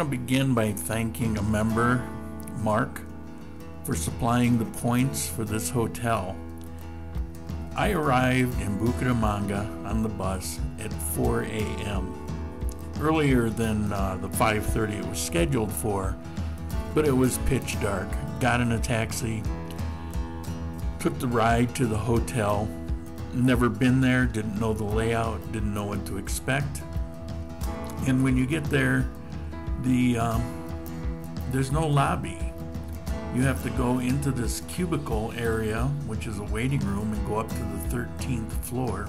to begin by thanking a member, Mark, for supplying the points for this hotel. I arrived in Bucaramanga on the bus at 4 a.m. Earlier than uh, the 5:30 it was scheduled for, but it was pitch dark. Got in a taxi, took the ride to the hotel. Never been there, didn't know the layout, didn't know what to expect. And when you get there, the um, there's no lobby. You have to go into this cubicle area, which is a waiting room, and go up to the 13th floor,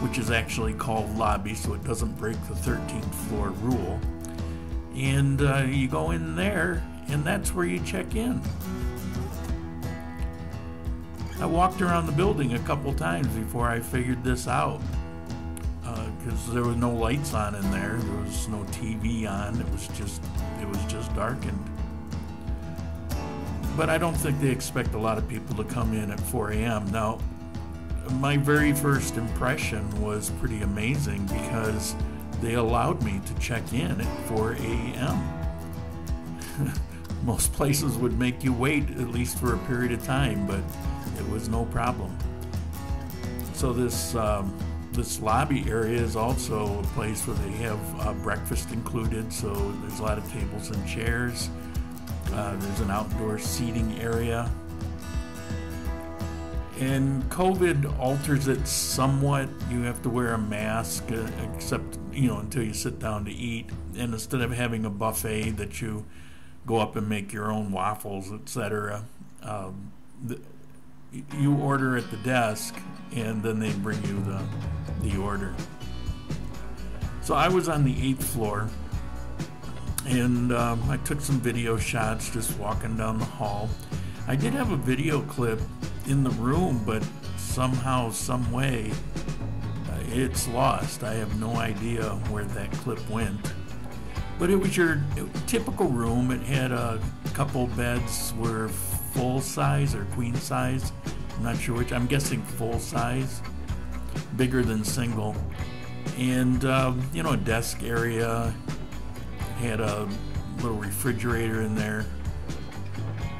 which is actually called lobby, so it doesn't break the 13th floor rule. And uh, you go in there, and that's where you check in. I walked around the building a couple times before I figured this out because there was no lights on in there. There was no TV on. It was just it was just darkened. But I don't think they expect a lot of people to come in at 4 a.m. Now, my very first impression was pretty amazing because they allowed me to check in at 4 a.m. Most places would make you wait at least for a period of time, but it was no problem. So this um, this lobby area is also a place where they have uh, breakfast included. So there's a lot of tables and chairs. Uh, there's an outdoor seating area. And COVID alters it somewhat. You have to wear a mask, uh, except you know until you sit down to eat. And instead of having a buffet that you go up and make your own waffles, etc. Um, you order at the desk and then they bring you the the order. So I was on the eighth floor and um, I took some video shots just walking down the hall. I did have a video clip in the room, but somehow, some way, uh, it's lost. I have no idea where that clip went. But it was your typical room. It had a couple beds were full size or queen size. I'm not sure which. I'm guessing full size, bigger than single. And, um, you know, a desk area, had a little refrigerator in there.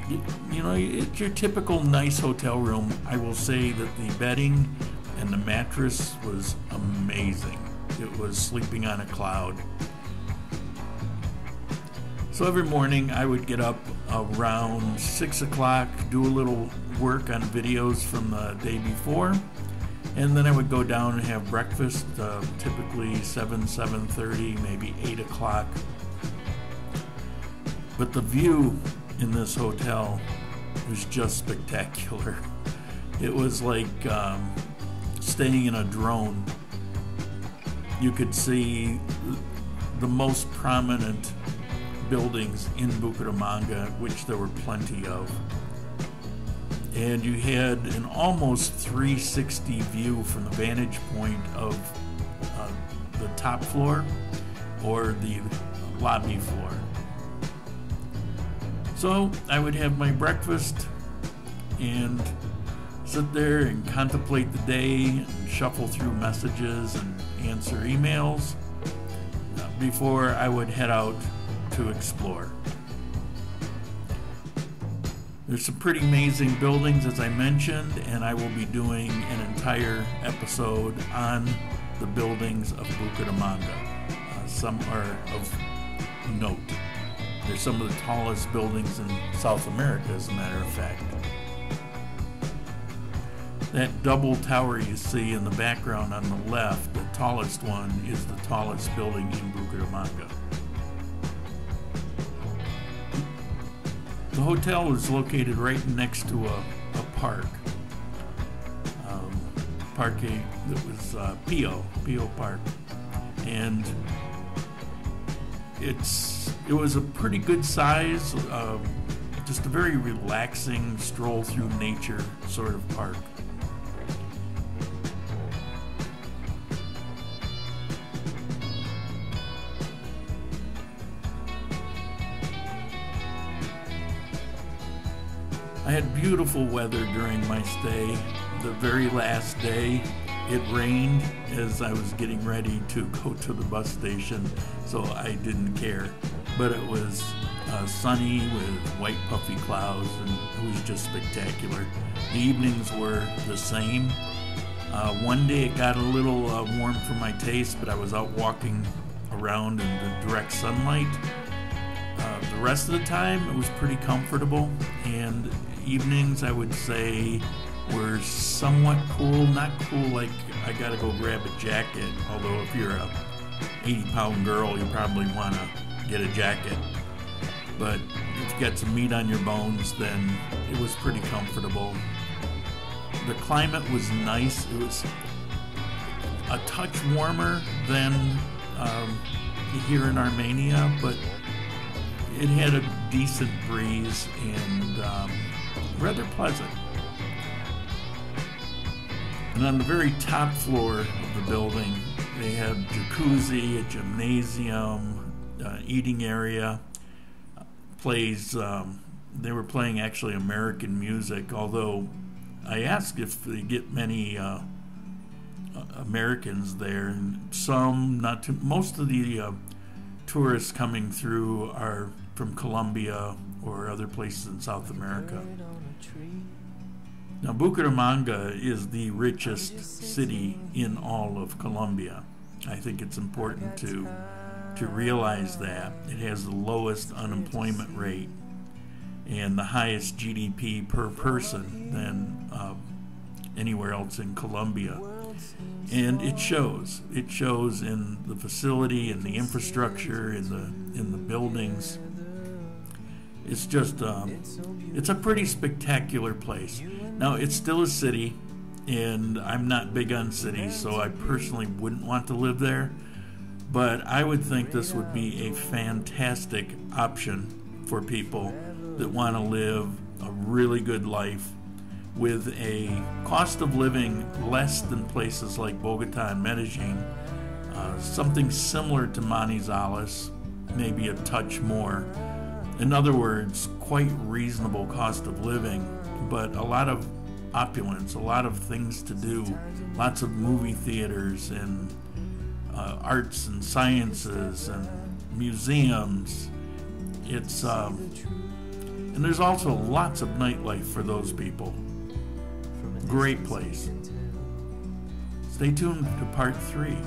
You, you know, it's your typical nice hotel room. I will say that the bedding and the mattress was amazing. It was sleeping on a cloud. So every morning I would get up around 6 o'clock, do a little work on videos from the day before, and then I would go down and have breakfast, uh, typically 7, 7.30, maybe 8 o'clock. But the view in this hotel was just spectacular. It was like um, staying in a drone. You could see the most prominent buildings in Bucaramanga, which there were plenty of. And you had an almost 360 view from the vantage point of uh, the top floor or the lobby floor. So I would have my breakfast and sit there and contemplate the day and shuffle through messages and answer emails before I would head out to explore. There's some pretty amazing buildings, as I mentioned, and I will be doing an entire episode on the buildings of Bucaramanga. Uh, some are of note. They're some of the tallest buildings in South America, as a matter of fact. That double tower you see in the background on the left, the tallest one, is the tallest building in Bucaramanga. The hotel is located right next to a, a park. Um, that was uh, Pio, Pio Park. And it's it was a pretty good size, uh, just a very relaxing stroll through nature sort of park. I had beautiful weather during my stay. The very last day, it rained as I was getting ready to go to the bus station, so I didn't care. But it was uh, sunny with white puffy clouds, and it was just spectacular. The evenings were the same. Uh, one day it got a little uh, warm for my taste, but I was out walking around in the direct sunlight. The rest of the time it was pretty comfortable, and evenings I would say were somewhat cool. Not cool like I gotta go grab a jacket, although if you're a 80 pound girl, you probably want to get a jacket. But if you got some meat on your bones, then it was pretty comfortable. The climate was nice. It was a touch warmer than um, here in Armenia, but it had a decent breeze and um, rather pleasant. And on the very top floor of the building, they have jacuzzi, a gymnasium, uh, eating area. Plays. Um, they were playing actually American music, although I asked if they get many uh, Americans there, and some not too. Most of the uh, tourists coming through are from Colombia or other places in South America. Now, Bucaramanga is the richest city in all of Colombia. I think it's important to to realize that it has the lowest unemployment rate and the highest GDP per person than uh, anywhere else in Colombia. And it shows. It shows in the facility, in the infrastructure, in the in the buildings. It's just um, it's a pretty spectacular place. Now it's still a city, and I'm not big on cities, so I personally wouldn't want to live there. But I would think this would be a fantastic option for people that want to live a really good life with a cost of living less than places like Bogota and Medellin, uh, something similar to Manizales, maybe a touch more. In other words, quite reasonable cost of living, but a lot of opulence, a lot of things to do, lots of movie theaters and uh, arts and sciences and museums. It's um, and there's also lots of nightlife for those people. Great place. Stay tuned to part three.